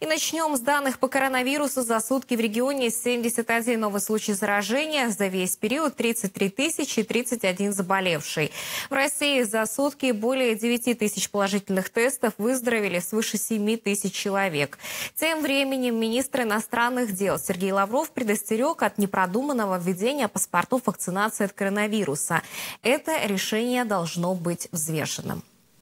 И начнем с данных по коронавирусу. За сутки в регионе 71 новый случай заражения. За весь период 33 тысячи 31 заболевший. В России за сутки более 9 тысяч положительных тестов выздоровели свыше 7 тысяч человек. Тем временем министр иностранных дел Сергей Лавров предостерег от непродуманного введения паспортов вакцинации от коронавируса. Это решение должно быть взвешенным.